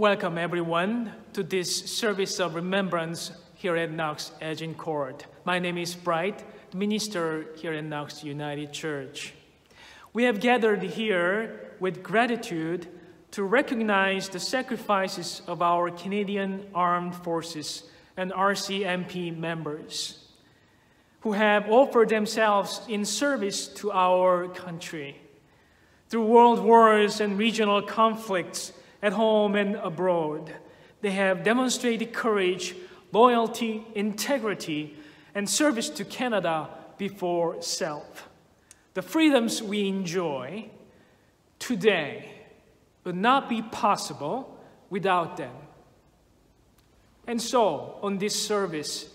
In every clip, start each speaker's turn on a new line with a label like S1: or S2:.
S1: Welcome, everyone, to this service of remembrance here at Knox Agincourt. My name is Bright, minister here at Knox United Church. We have gathered here with gratitude to recognize the sacrifices of our Canadian Armed Forces and RCMP members who have offered themselves in service to our country. Through world wars and regional conflicts at home and abroad, they have demonstrated courage, loyalty, integrity, and service to Canada before self. The freedoms we enjoy today would not be possible without them. And so, on this service,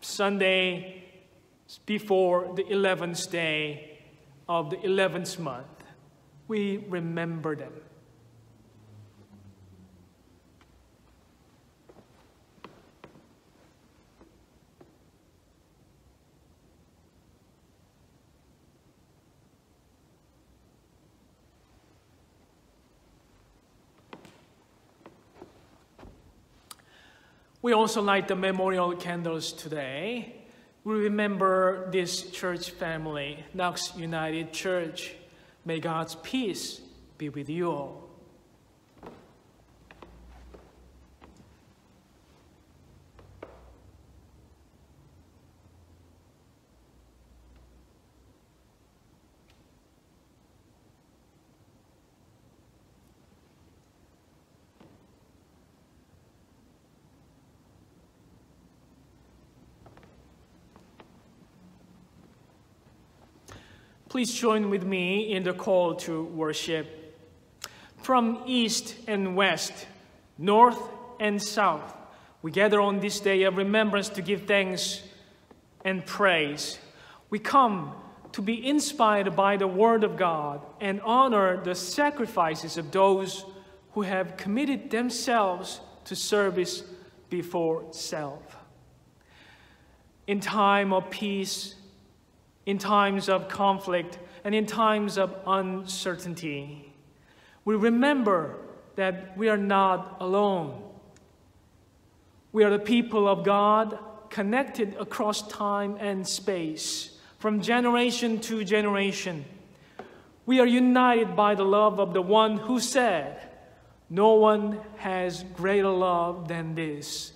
S1: Sunday before the 11th day of the 11th month, we remember them. We also light the memorial candles today. We remember this church family, Knox United Church. May God's peace be with you all. Please join with me in the call to worship. From east and west, north and south, we gather on this day of remembrance to give thanks and praise. We come to be inspired by the Word of God and honor the sacrifices of those who have committed themselves to service before self. In time of peace, in times of conflict and in times of uncertainty. We remember that we are not alone. We are the people of God connected across time and space, from generation to generation. We are united by the love of the one who said, No one has greater love than this,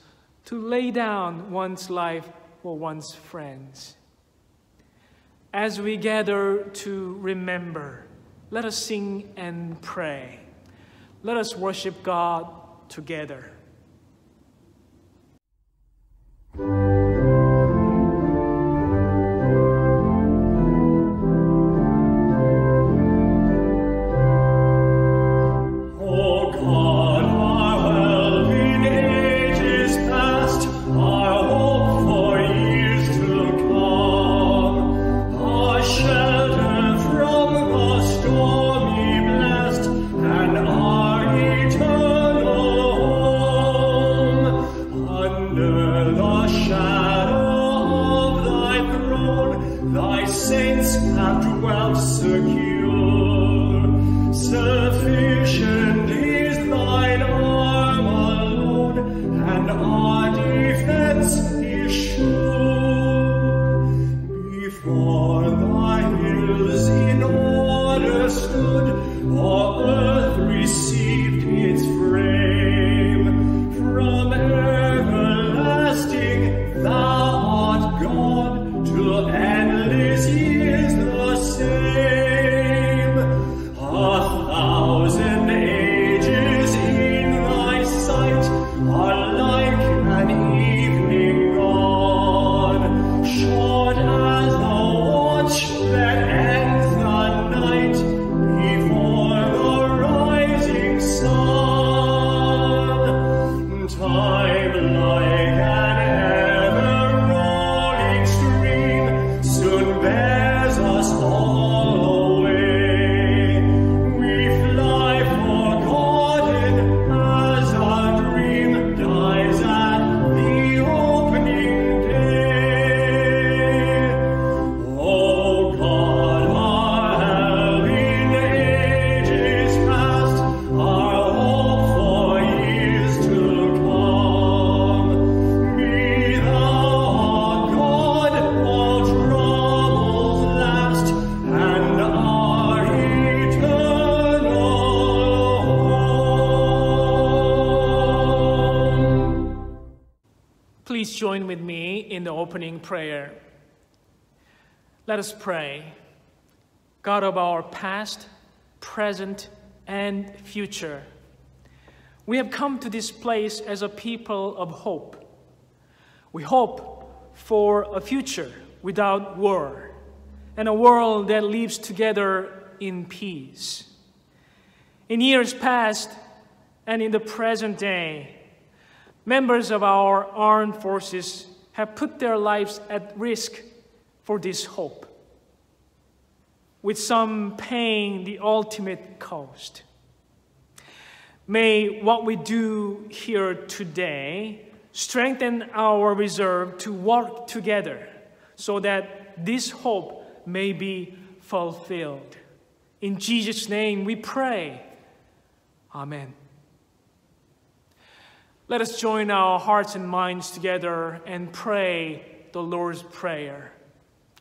S1: to lay down one's life for one's friends. As we gather to remember, let us sing and pray. Let us worship God together. Let us pray. God of our past, present, and future, we have come to this place as a people of hope. We hope for a future without war and a world that lives together in peace. In years past and in the present day, members of our armed forces have put their lives at risk for this hope, with some paying the ultimate cost. May what we do here today strengthen our reserve to work together so that this hope may be fulfilled. In Jesus' name we pray. Amen. Let us join our hearts and minds together and pray the Lord's Prayer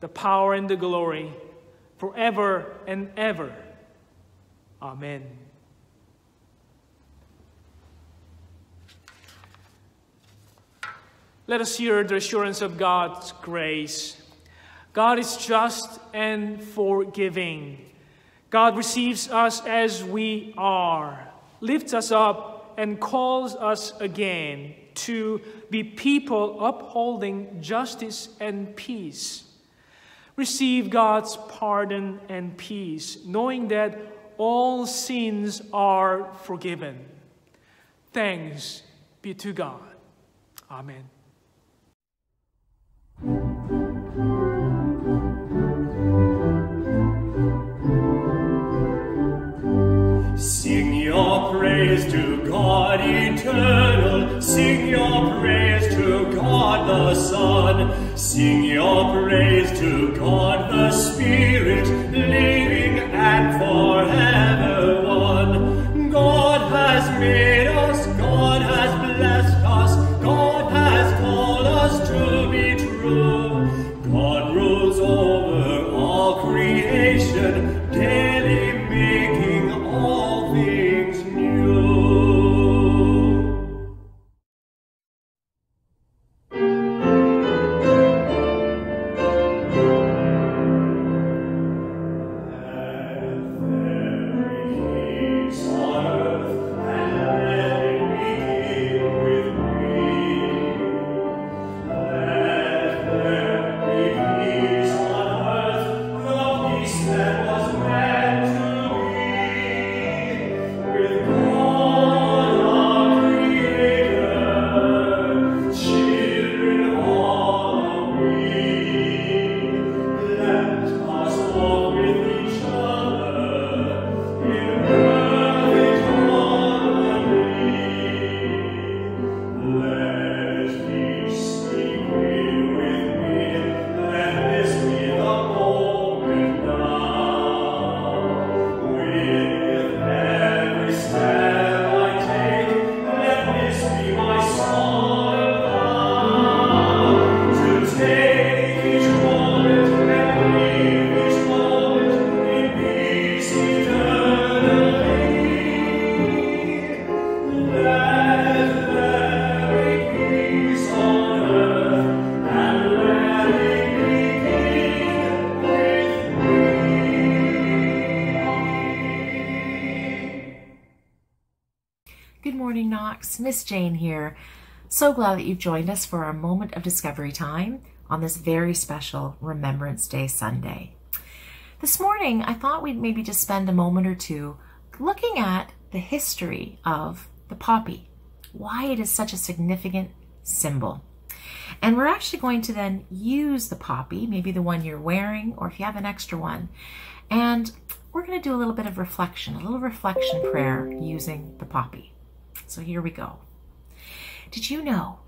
S1: the power, and the glory, forever and ever. Amen. Let us hear the assurance of God's grace. God is just and forgiving. God receives us as we are, lifts us up, and calls us again to be people upholding justice and peace. Receive God's pardon and peace, knowing that all sins are forgiven. Thanks be to God. Amen.
S2: Sing your praise to God eternal, sing your praise God the Son, sing your praise to God the Spirit, living and forever one. God has made us,
S3: Miss Jane here. So glad that you've joined us for our moment of discovery time on this very special Remembrance Day Sunday. This morning, I thought we'd maybe just spend a moment or two looking at the history of the poppy, why it is such a significant symbol. And we're actually going to then use the poppy, maybe the one you're wearing, or if you have an extra one, and we're going to do a little bit of reflection, a little reflection prayer using the poppy. So here we go. Did you know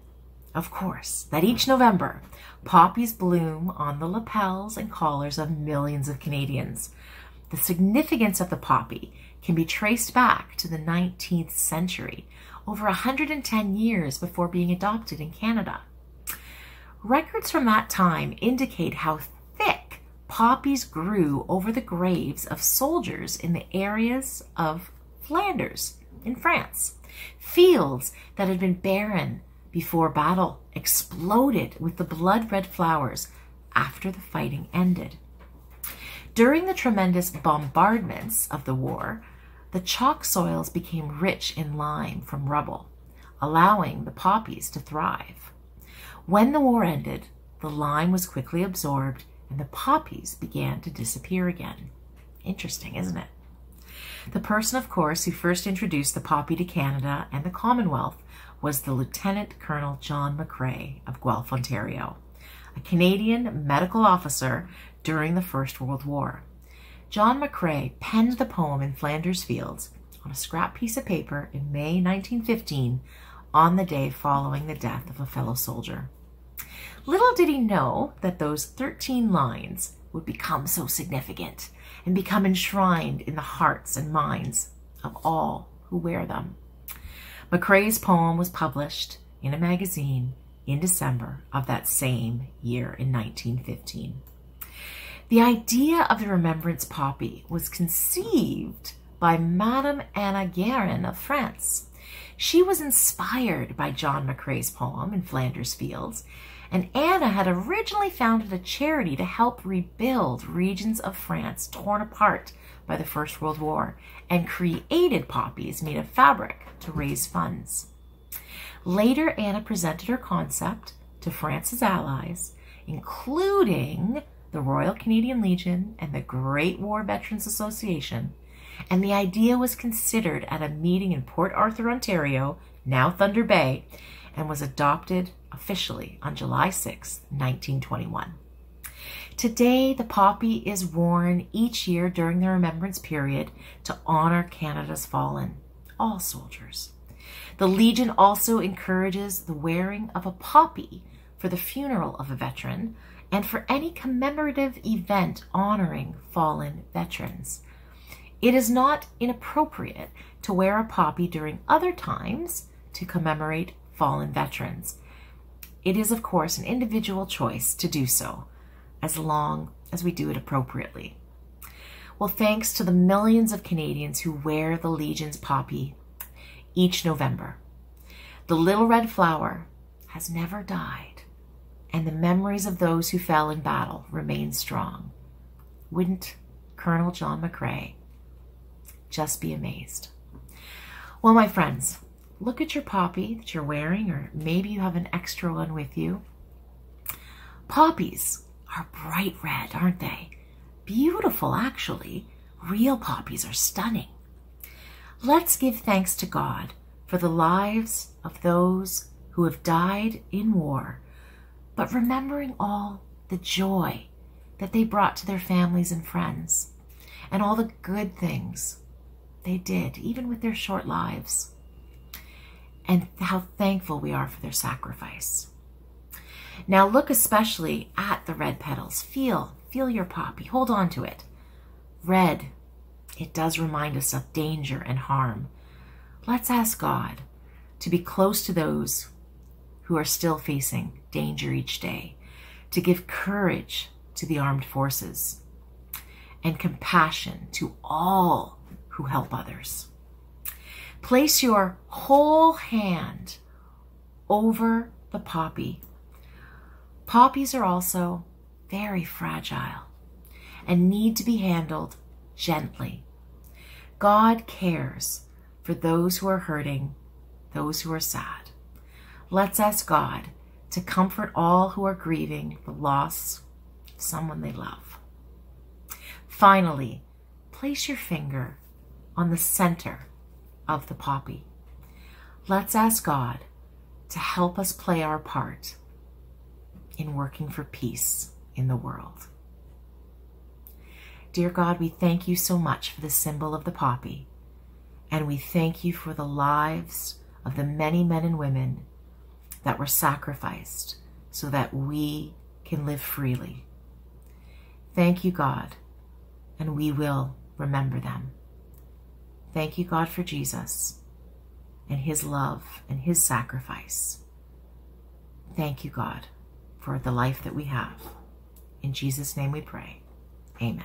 S3: of course, that each November, poppies bloom on the lapels and collars of millions of Canadians. The significance of the poppy can be traced back to the 19th century, over 110 years before being adopted in Canada. Records from that time indicate how thick poppies grew over the graves of soldiers in the areas of Flanders in France. Fields that had been barren before battle exploded with the blood red flowers after the fighting ended. During the tremendous bombardments of the war, the chalk soils became rich in lime from rubble, allowing the poppies to thrive. When the war ended, the lime was quickly absorbed and the poppies began to disappear again. Interesting, isn't it? The person, of course, who first introduced the poppy to Canada and the Commonwealth was the Lieutenant Colonel John McCrae of Guelph, Ontario, a Canadian medical officer during the First World War. John McCrae penned the poem in Flanders Fields on a scrap piece of paper in May 1915 on the day following the death of a fellow soldier. Little did he know that those 13 lines would become so significant and become enshrined in the hearts and minds of all who wear them. McCrae's poem was published in a magazine in December of that same year in 1915. The idea of the remembrance poppy was conceived by Madame Anna Guerin of France. She was inspired by John McCrae's poem in Flanders Fields, and Anna had originally founded a charity to help rebuild regions of France torn apart by the First World War and created poppies made of fabric to raise funds. Later, Anna presented her concept to France's allies, including the Royal Canadian Legion and the Great War Veterans Association, and the idea was considered at a meeting in Port Arthur, Ontario, now Thunder Bay, and was adopted officially on July 6, 1921. Today, the poppy is worn each year during the remembrance period to honor Canada's fallen, all soldiers. The Legion also encourages the wearing of a poppy for the funeral of a veteran and for any commemorative event honoring fallen veterans. It is not inappropriate to wear a poppy during other times to commemorate fallen veterans. It is, of course, an individual choice to do so, as long as we do it appropriately. Well, thanks to the millions of Canadians who wear the Legion's poppy each November, the little red flower has never died, and the memories of those who fell in battle remain strong. Wouldn't Colonel John McCrae just be amazed? Well, my friends, look at your poppy that you're wearing, or maybe you have an extra one with you. Poppies are bright red, aren't they? Beautiful, actually. Real poppies are stunning. Let's give thanks to God for the lives of those who have died in war, but remembering all the joy that they brought to their families and friends, and all the good things they did, even with their short lives, and how thankful we are for their sacrifice. Now look especially at the red petals. Feel, feel your poppy. Hold on to it. Red, it does remind us of danger and harm. Let's ask God to be close to those who are still facing danger each day, to give courage to the armed forces, and compassion to all who help others. Place your whole hand over the poppy Poppies are also very fragile and need to be handled gently. God cares for those who are hurting, those who are sad. Let's ask God to comfort all who are grieving the loss of someone they love. Finally, place your finger on the center of the poppy. Let's ask God to help us play our part in working for peace in the world. Dear God, we thank you so much for the symbol of the poppy, and we thank you for the lives of the many men and women that were sacrificed so that we can live freely. Thank you, God, and we will remember them. Thank you, God, for Jesus and his love and his sacrifice. Thank you, God, for the life that we have. In Jesus' name we pray. Amen.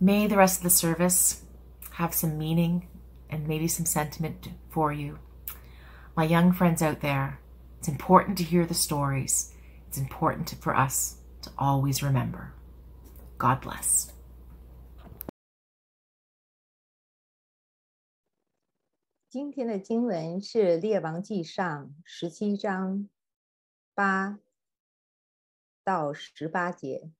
S3: May the rest of the service have some meaning and maybe some sentiment for you. My young friends out there, it's important to hear the stories. It's important for us to always remember. God bless.
S4: 今天的经文是《列王记上》十七章八到十八节。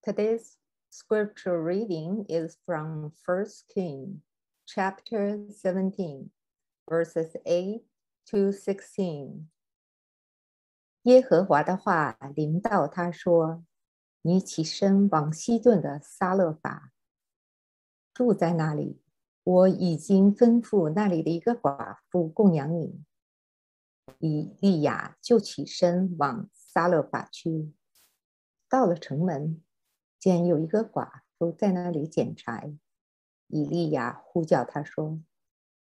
S4: Today's scripture reading is from First King, chapter seventeen, verses eight to sixteen. 耶和华的话临到他说：“你起身往西顿的撒勒法，住在那里。”我已经吩咐那里的一个寡妇供养你。以利亚就起身往撒勒法去，到了城门，见有一个寡妇在那里捡柴。以利亚呼叫他说：“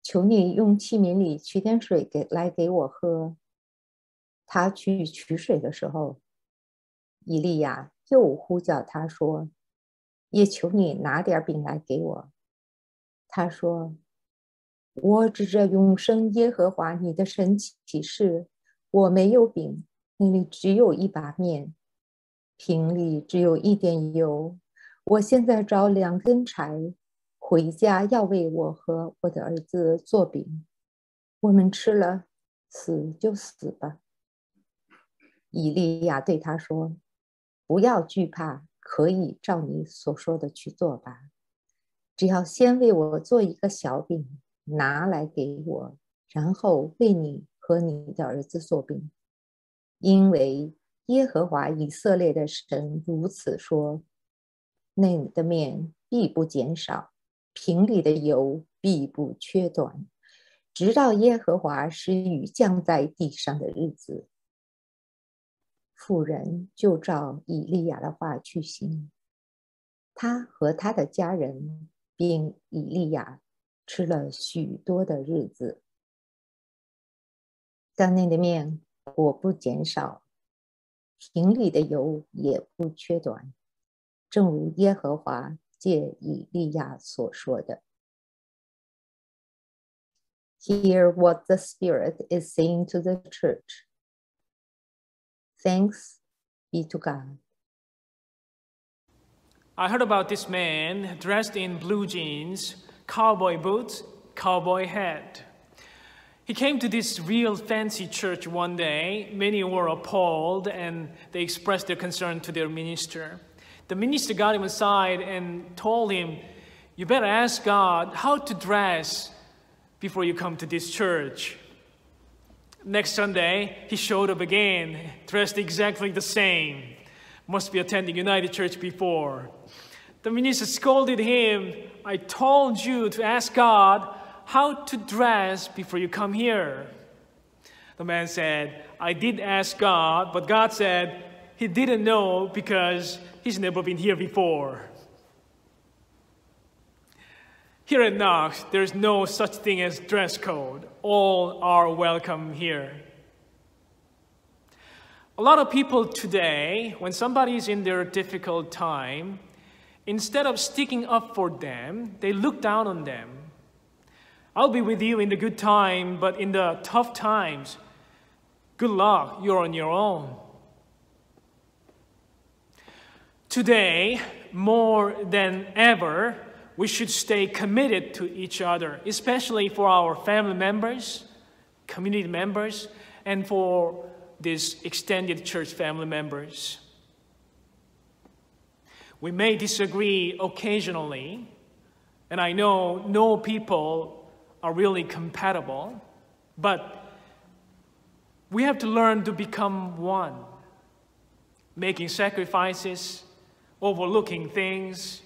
S4: 求你用器皿里取点水给来给我喝。”他去取水的时候，以利亚又呼叫他说：“也求你拿点饼来给我。”他说：“我指着永生耶和华你的神启示，我没有饼，那里只有一把面，瓶里只有一点油。我现在找两根柴，回家要为我和我的儿子做饼。我们吃了，死就死吧。”以利亚对他说：“不要惧怕，可以照你所说的去做吧。”只要先为我做一个小饼，拿来给我，然后为你和你的儿子做饼，因为耶和华以色列的神如此说：那里的面必不减少，瓶里的油必不缺短，直到耶和华使雨降在地上的日子。妇人就照以利亚的话去行，他和他的家人。并以利亚吃了许多的日子，缸内的面果不减少，瓶里的油也不缺短，正如耶和华借以利亚所说的。Hear what the Spirit is saying to the church. Thanks be to God.
S1: I heard about this man dressed in blue jeans, cowboy boots, cowboy hat. He came to this real fancy church one day. Many were appalled and they expressed their concern to their minister. The minister got him aside and told him, You better ask God how to dress before you come to this church. Next Sunday, he showed up again, dressed exactly the same. Must be attending United Church before. The minister scolded him. I told you to ask God how to dress before you come here. The man said, I did ask God, but God said he didn't know because he's never been here before. Here at Knox, there's no such thing as dress code. All are welcome here. A lot of people today, when somebody is in their difficult time, Instead of sticking up for them, they look down on them. I'll be with you in the good time, but in the tough times, good luck, you're on your own. Today, more than ever, we should stay committed to each other, especially for our family members, community members, and for these extended church family members. We may disagree occasionally, and I know no people are really compatible, but we have to learn to become one, making sacrifices, overlooking things.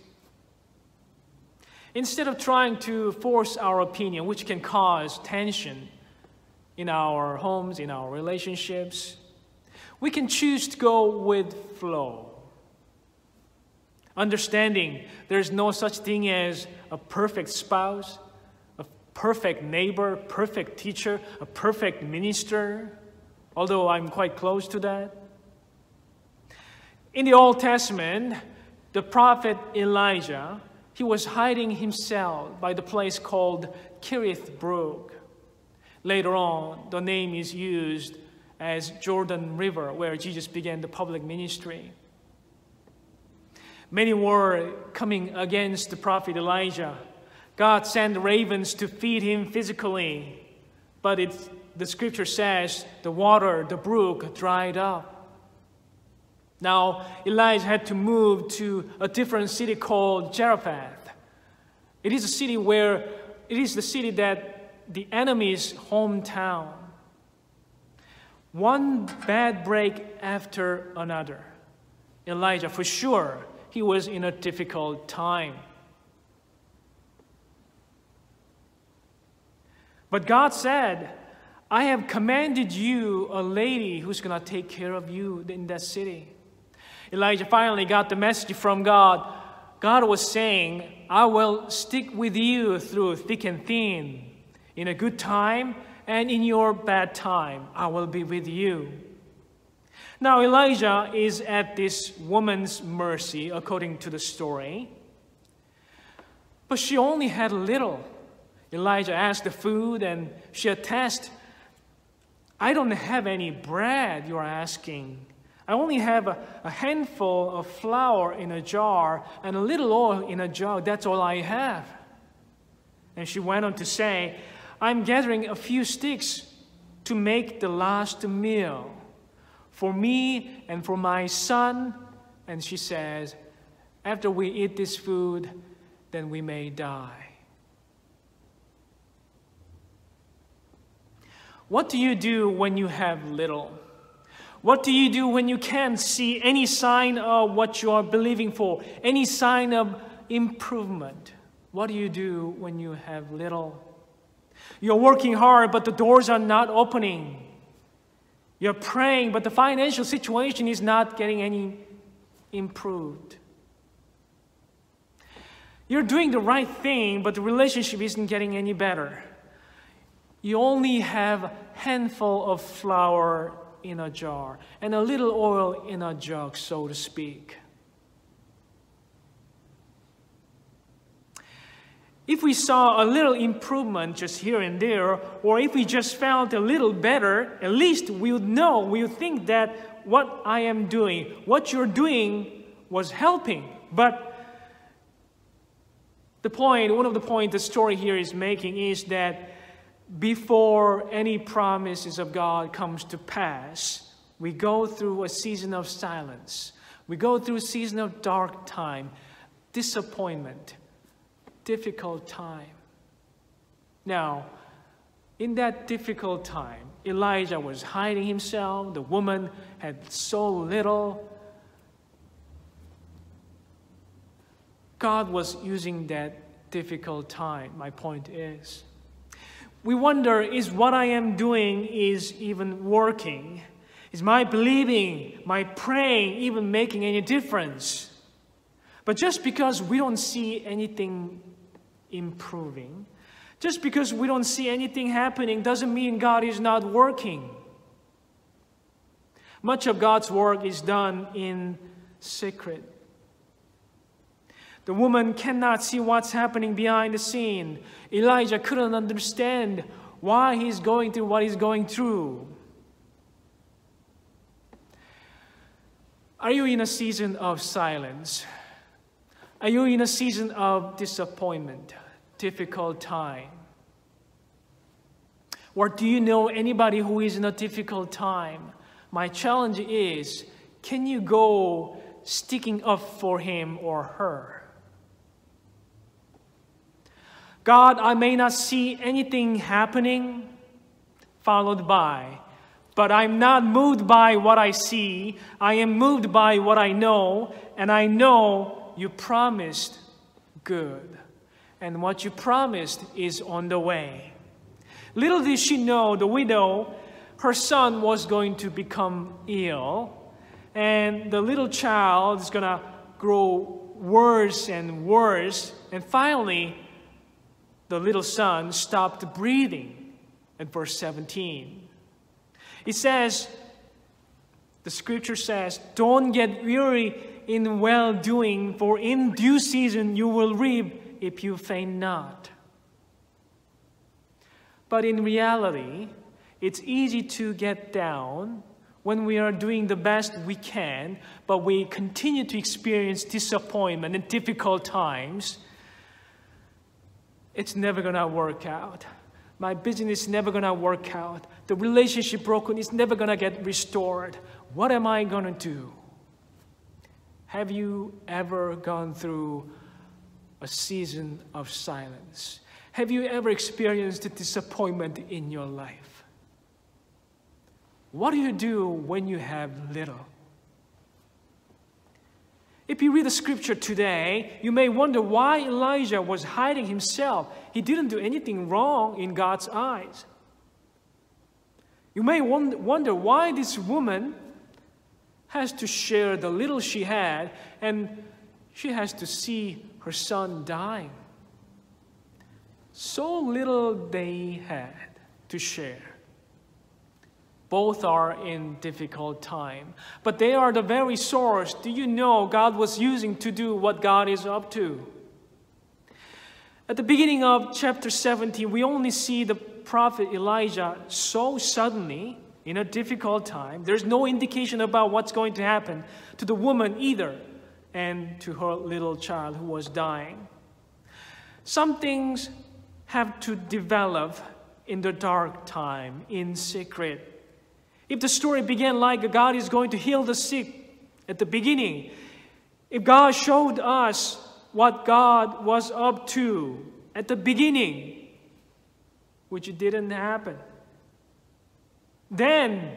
S1: Instead of trying to force our opinion, which can cause tension, in our homes, in our relationships. We can choose to go with flow. Understanding there's no such thing as a perfect spouse, a perfect neighbor, perfect teacher, a perfect minister, although I'm quite close to that. In the Old Testament, the prophet Elijah, he was hiding himself by the place called Kerith Brook. Later on, the name is used as Jordan River, where Jesus began the public ministry. Many were coming against the prophet Elijah. God sent ravens to feed him physically, but it, the scripture says the water, the brook, dried up. Now, Elijah had to move to a different city called Zarephath. It is a city where, it is the city that the enemy's hometown. One bad break after another. Elijah, for sure, he was in a difficult time. But God said, I have commanded you a lady who's going to take care of you in that city. Elijah finally got the message from God. God was saying, I will stick with you through thick and thin. In a good time and in your bad time, I will be with you. Now, Elijah is at this woman's mercy, according to the story. But she only had a little. Elijah asked the food, and she attested, I don't have any bread, you're asking. I only have a, a, handful of flour in a jar and a little oil in a jar. That's all I have. And she went on to say, I'm gathering a few sticks to make the last meal for me and for my son. And she says, After we eat this food, then we may die. What do you do when you have little? What do you do when you can't see any sign of what you are believing for, any sign of improvement? What do you do when you have little? You're working hard, but the doors are not opening. You're praying, but the financial situation is not getting any improved. You're doing the right thing, but the relationship isn't getting any better. You only have a handful of flour in a jar and a little oil in a jug, so to speak. If we saw a little improvement just here and there, or if we just felt a little better, at least we would know, we would think that what I am doing, what you're doing was helping. But the point, one of the points the story here is making is that before any promises of God comes to pass, we go through a season of silence. We go through a season of dark time, disappointment, difficult time. Now, in that difficult time, Elijah was hiding himself. The woman had so little. God was using that difficult time, my point is we wonder is what I am doing is even working? Is my believing, my praying even making any difference? But just because we don't see anything improving, just because we don't see anything happening doesn't mean God is not working. Much of God's work is done in secret. The woman cannot see what's happening behind the scene. Elijah couldn't understand why he's going through what he's going through. Are you in a season of silence? Are you in a season of disappointment, difficult time? Or do you know anybody who is in a difficult time? My challenge is can you go sticking up for him or her? God, I may not see anything happening, followed by, but I'm not moved by what I see. I am moved by what I know, and I know you promised good. And what you promised is on the way. Little did she know, the widow, her son was going to become ill, and the little child is going to grow worse and worse, and finally, the little son stopped breathing at verse 17. It says, the scripture says, Don't get weary in well doing, for in due season you will reap if you faint not. But in reality, it's easy to get down when we are doing the best we can, but we continue to experience disappointment and difficult times. It's never gonna work out. My business is never gonna work out. The relationship broken is never gonna get restored. What am I gonna do? Have you ever gone through a season of silence? Have you ever experienced disappointment in your life? What do you do when you have little? If you read the scripture today, you may wonder why Elijah was hiding himself. He didn't do anything wrong in God's eyes. You may wonder why this woman has to share the little she had and she has to see her son dying. So little they had to share. Both are in difficult time, but they are the very source do you know God was using to do what God is up to. At the beginning of chapter 17, we only see the prophet Elijah so suddenly in a difficult time. There's no indication about what's going to happen to the woman either and to her little child who was dying. Some things have to develop in the dark time, in secret. If the story began like God is going to heal the sick at the beginning, if God showed us what God was up to at the beginning, which didn't happen, then,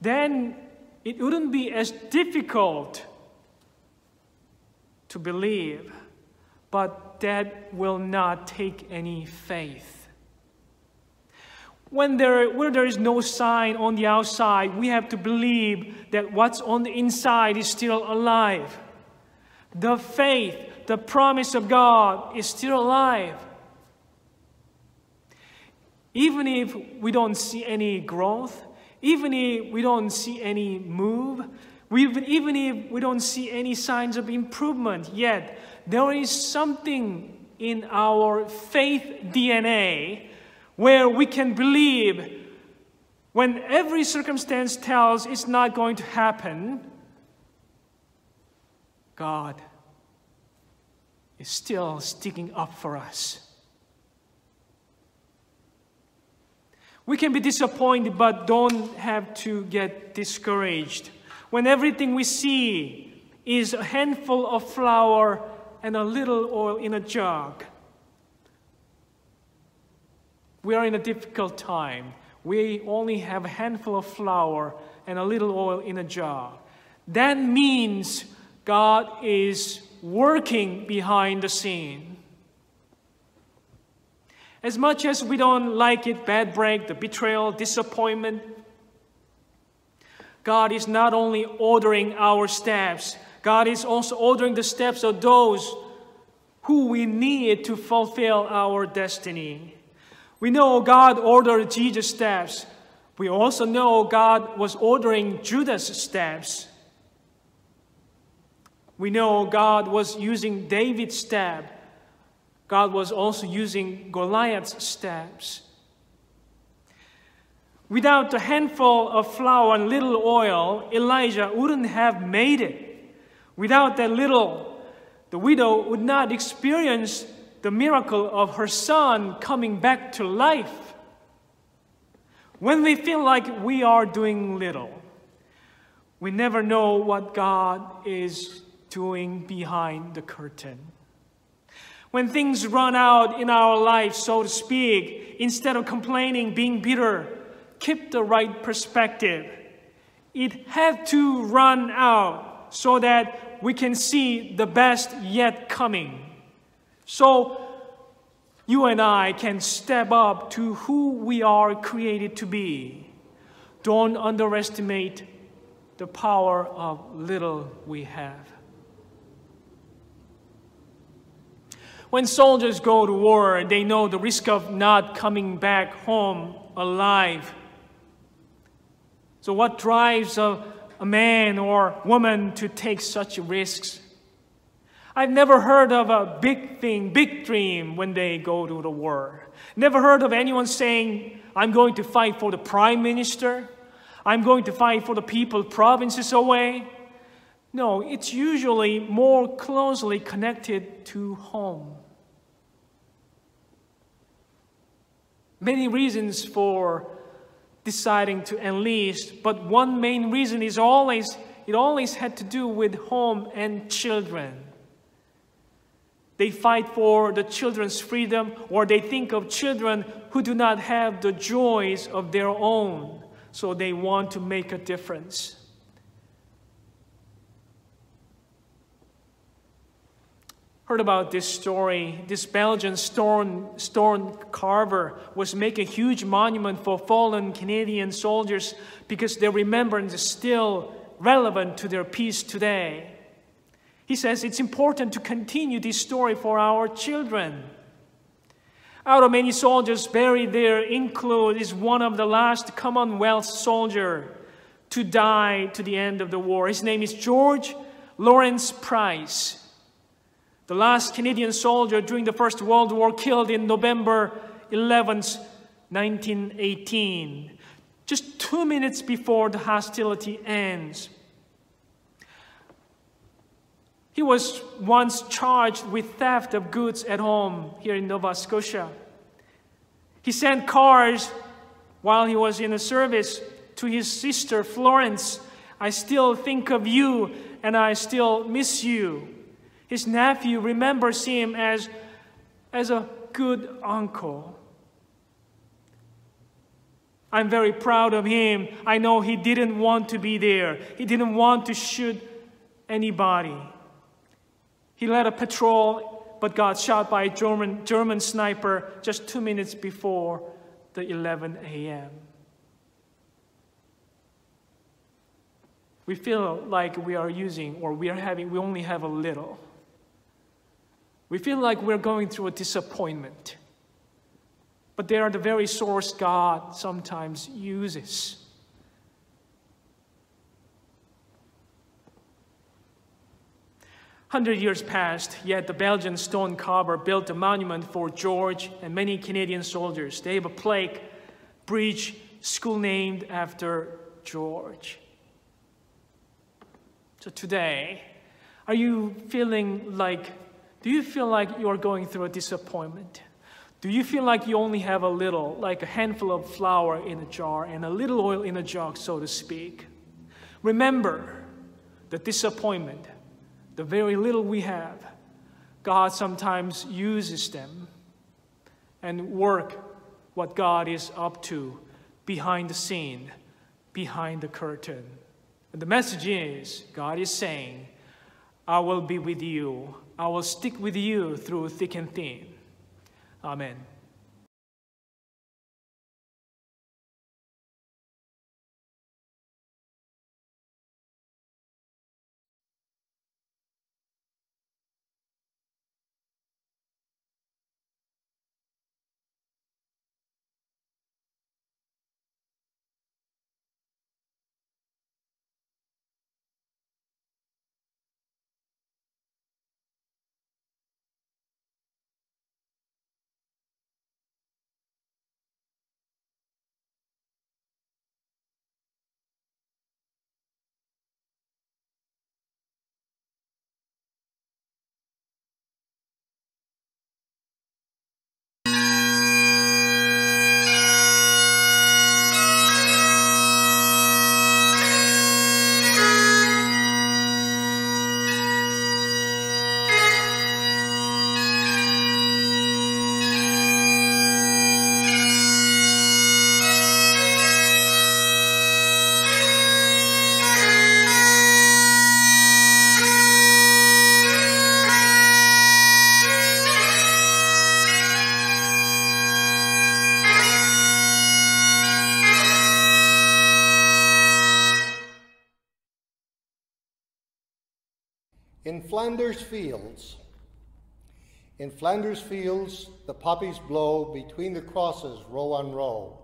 S1: then it wouldn't be as difficult to believe, but that will not take any faith. When there, where there is no sign on the outside, we have to believe that what's on the inside is still alive. The faith, the promise of God is still alive. Even if we don't see any growth, even if we don't see any move, even if we don't see any signs of improvement yet, there is something in our faith DNA where we can believe when every circumstance tells it's not going to happen, God is still sticking up for us. We can be disappointed, but don't have to get discouraged. When everything we see is a handful of flour and a little oil in a jug, we are in a difficult time. We only have a handful of flour and a little oil in a jar. That means God is working behind the scene. As much as we don't like it, bad break, the betrayal, disappointment, God is not only ordering our steps, God is also ordering the steps of those who we need to fulfill our destiny. We know God ordered Jesus' steps. We also know God was ordering Judas' steps. We know God was using David's step. God was also using Goliath's steps. Without the handful of flour and little oil, Elijah wouldn't have made it. Without that little, the widow would not experience the miracle of her son coming back to life. When we feel like we are doing little, we never know what God is doing behind the curtain. When things run out in our life, so to speak, instead of complaining, being bitter, keep the right perspective. It had to run out so that we can see the best yet coming. So you and I can step up to who we are created to be. Don't underestimate the power of little we have. When soldiers go to war, they know the risk of not coming back home alive. So, what drives a, a man or woman to take such risks? I've never heard of a big thing, big dream when they go to the war. Never heard of anyone saying, I'm going to fight for the prime minister. I'm going to fight for the people provinces away. No, it's usually more closely connected to home. Many reasons for deciding to enlist, but one main reason is always it always had to do with home and children. They fight for the children's freedom, or they think of children who do not have the joys of their own, so they want to make a difference. Heard about this story. This Belgian stone, stone carver was making a huge monument for fallen Canadian soldiers because their remembrance is still relevant to their peace today. He says it's important to continue this story for our children. Out of many soldiers buried there, include is one of the last Commonwealth soldier to die to the end of the war. His name is George Lawrence Price the last Canadian soldier during the First World War killed in November 11, 1918, just two minutes before the hostility ends. He was once charged with theft of goods at home here in Nova Scotia. He sent cars while he was in the service to his sister Florence. I still think of you and I still miss you. His nephew remembers him as, as a good uncle. I'm very proud of him. I know he didn't want to be there. He didn't want to shoot anybody. He led a patrol but got shot by a German, German sniper just two minutes before the 11 a.m. We feel like we are using or we are having, we only have a little. We feel like we're going through a disappointment. But they are the very source God sometimes uses. Hundred years passed, yet the Belgian stone carver built a monument for George and many Canadian soldiers. They have a plaque, bridge, school named after George. So today, are you feeling like do you feel like you are going through a disappointment? Do you feel like you only have a little, like a handful of flour in a jar and a little oil in a jug, so to speak? Remember the disappointment, the very little we have, God sometimes uses them and work what God is up to behind the scene, behind the curtain. And the message is God is saying, I will be with you I will stick with you through thick and thin. Amen.
S5: In Flanders fields, in Flanders fields, the poppies blow between the crosses, row on row,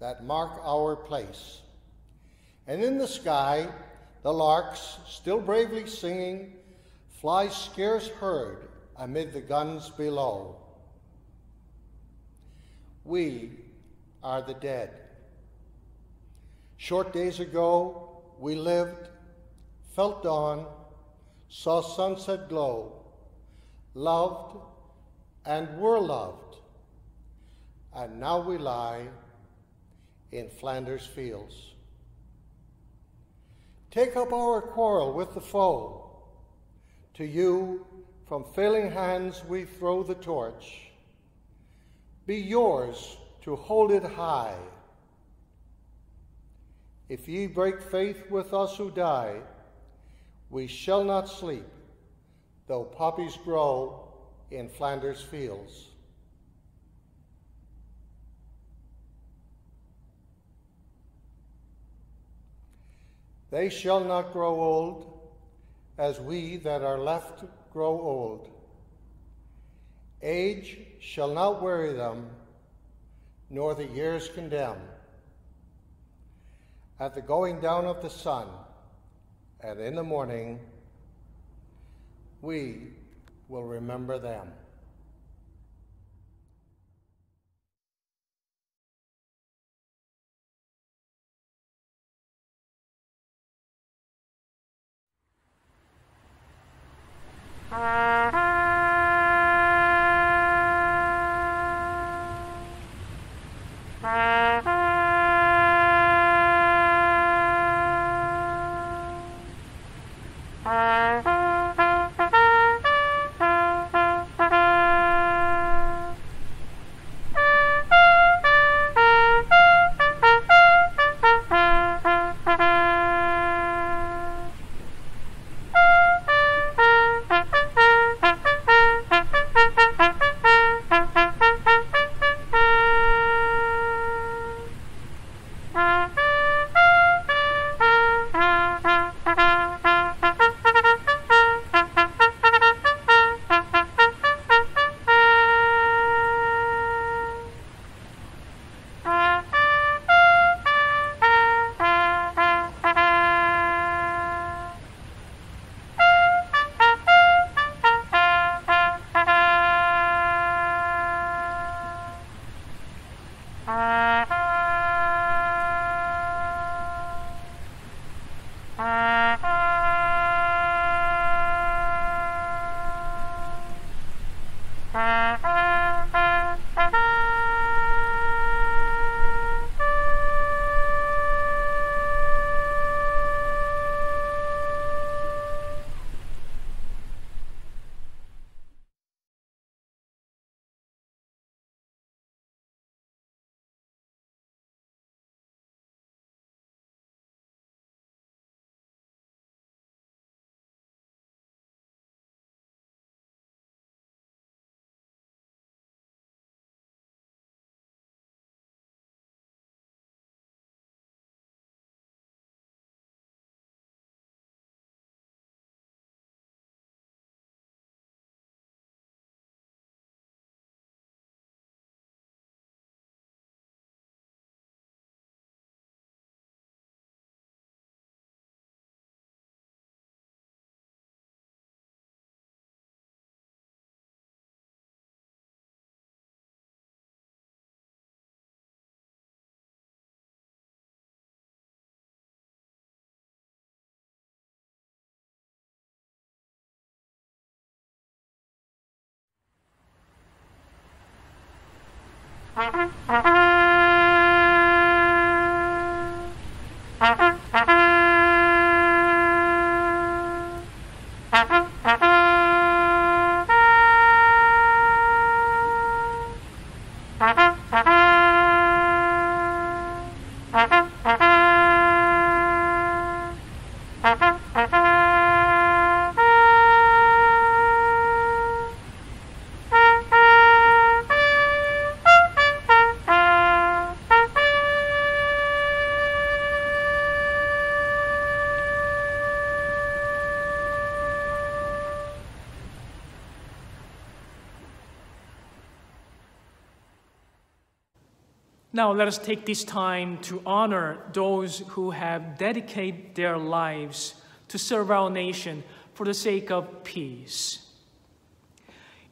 S5: that mark our place. And in the sky, the larks, still bravely singing, fly scarce heard amid the guns below. We are the dead. Short days ago, we lived, felt dawn, saw sunset glow, loved, and were loved. And now we lie in Flanders fields. Take up our quarrel with the foe. To you, from failing hands, we throw the torch. Be yours to hold it high. If ye break faith with us who die, we shall not sleep, though poppies grow in Flanders fields. They shall not grow old, as we that are left grow old. Age shall not weary them, nor the years condemn. At the going down of the sun, and in the morning, we will remember them.
S6: you.
S1: Now let us take this time to honor those who have dedicated their lives to serve our nation for the sake of peace.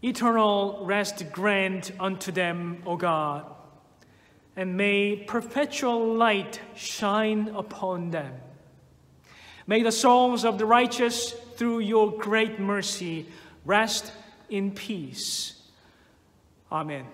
S1: Eternal rest grant unto them, O God, and may perpetual light shine upon them. May the souls of the righteous, through your great mercy, rest in peace. Amen.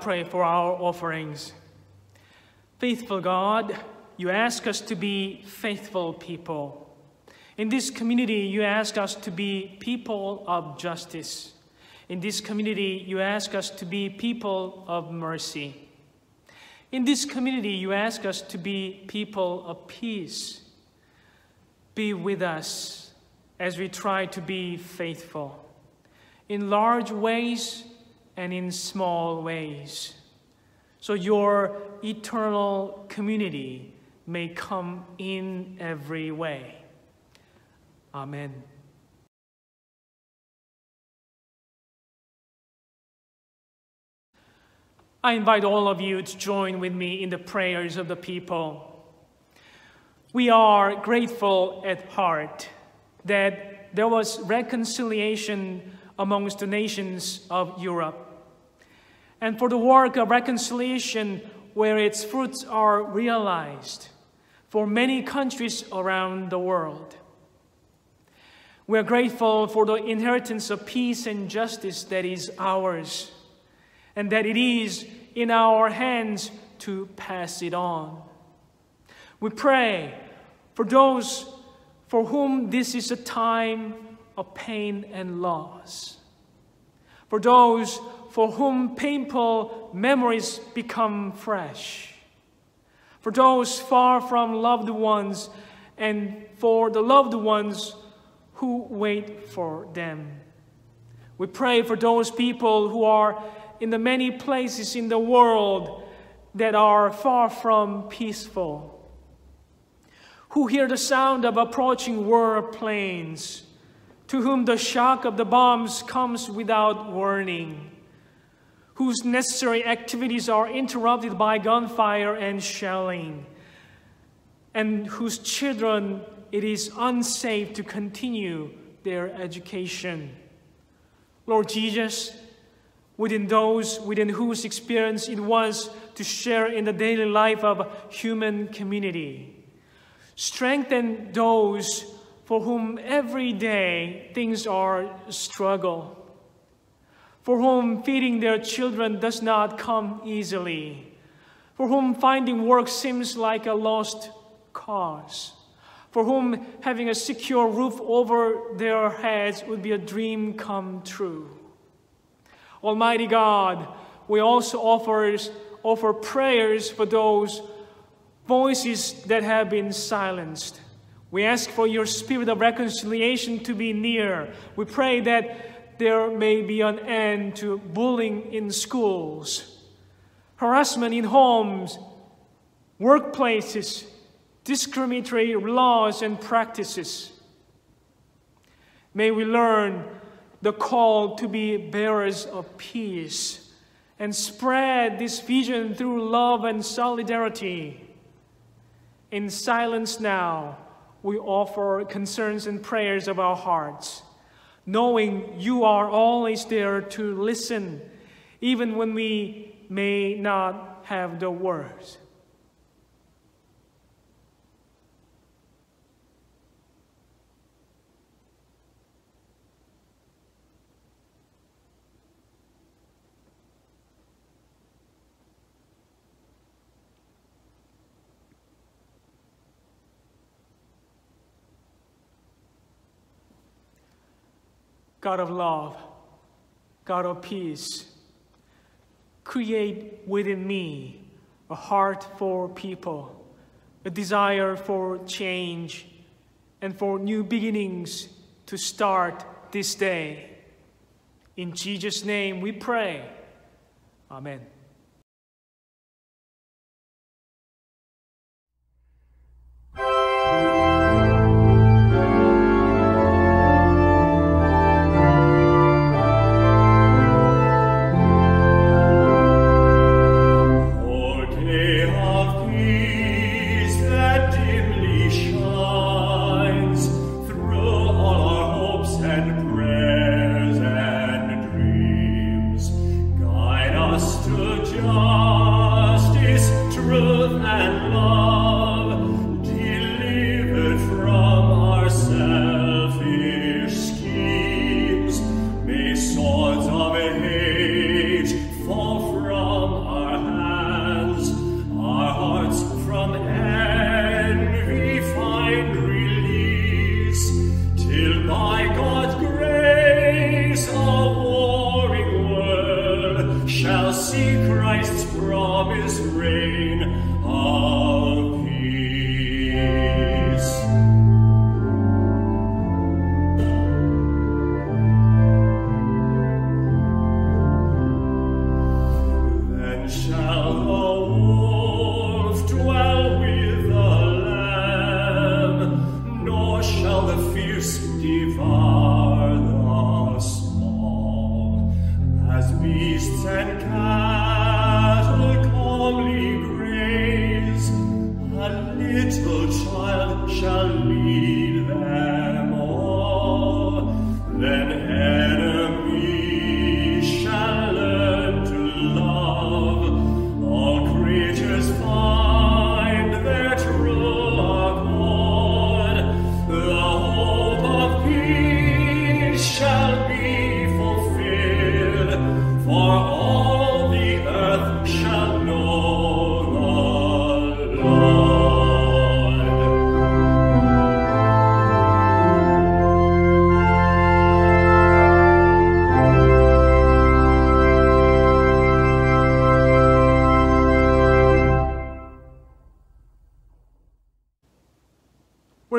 S1: Pray for our offerings. Faithful God, you ask us to be faithful people. In this community, you ask us to be people of justice. In this community, you ask us to be people of mercy. In this community, you ask us to be people of peace. Be with us as we try to be faithful in large ways and in small ways, so your eternal community may come in every way. Amen. I invite all of you to join with me in the prayers of the people. We are grateful at heart that there was reconciliation amongst the nations of Europe. And for the work of reconciliation where its fruits are realized for many countries around the world. We are grateful for the inheritance of peace and justice that is ours, and that it is in our hands to pass it on. We pray for those for whom this is a time of pain and loss, for those for whom painful memories become fresh, for those far from loved ones, and for the loved ones who wait for them. We pray for those people who are in the many places in the world that are far from peaceful, who hear the sound of approaching war planes, to whom the shock of the bombs comes without warning, whose necessary activities are interrupted by gunfire and shelling, and whose children it is unsafe to continue their education. Lord Jesus, within those within whose experience it was to share in the daily life of human community, Strengthen those for whom every day things are struggle, for whom feeding their children does not come easily, for whom finding work seems like a lost cause, for whom having a secure roof over their heads would be a dream come true. Almighty God, we also offer prayers for those voices that have been silenced. We ask for your spirit of reconciliation to be near. We pray that there may be an end to bullying in schools, harassment in homes, workplaces, discriminatory laws and practices. May we learn the call to be bearers of peace and spread this vision through love and solidarity. In silence now, we offer concerns and prayers of our hearts, knowing you are always there to listen, even when we may not have the words. God of love, God of peace, create within me a heart for people, a desire for change, and for new beginnings to start this day. In Jesus' name we pray. Amen.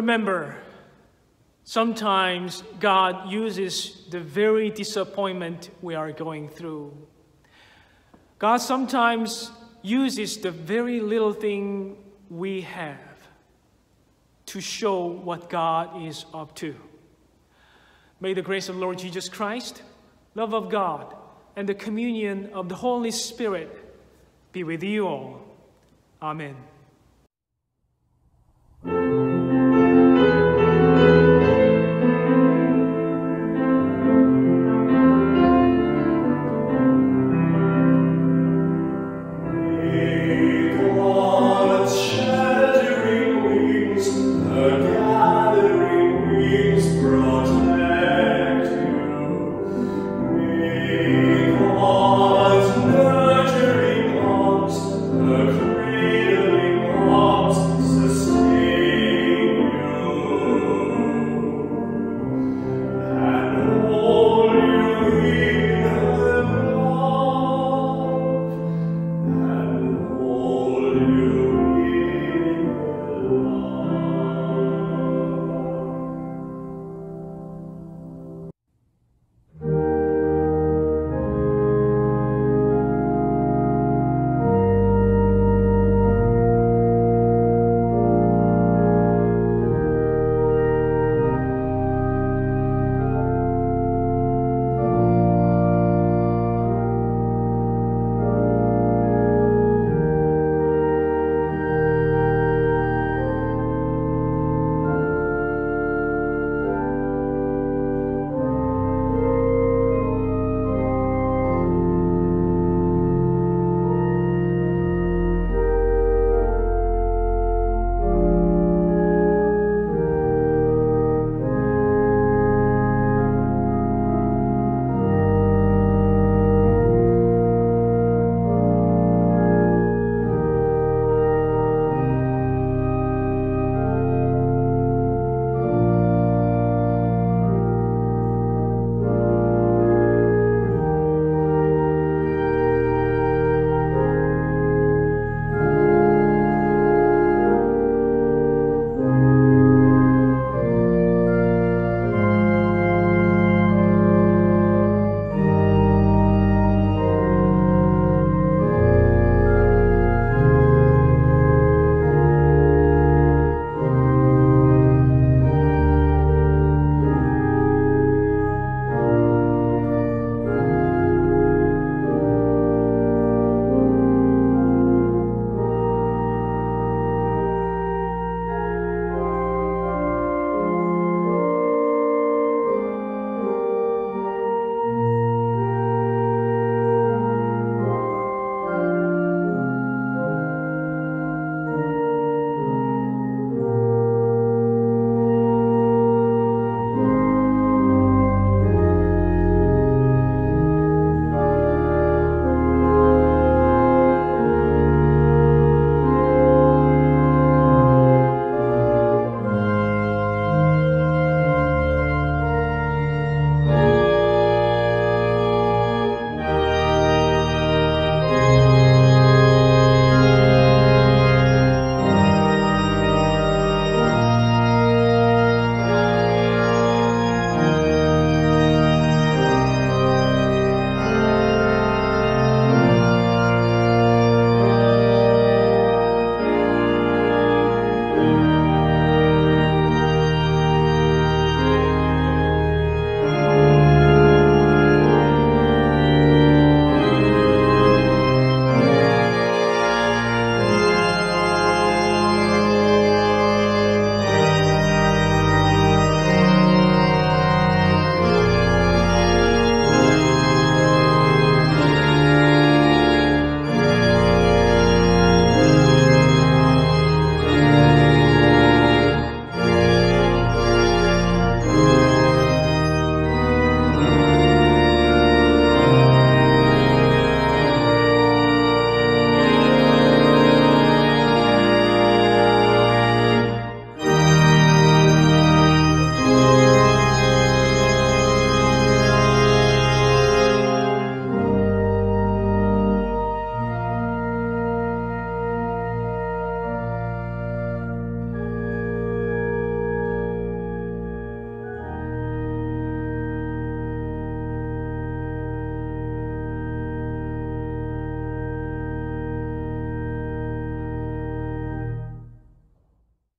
S1: Remember, sometimes God uses the very disappointment we are going through. God sometimes uses the very little thing we have to show what God is up to. May the grace of Lord Jesus Christ, love of God, and the communion of the Holy Spirit be with you all. Amen.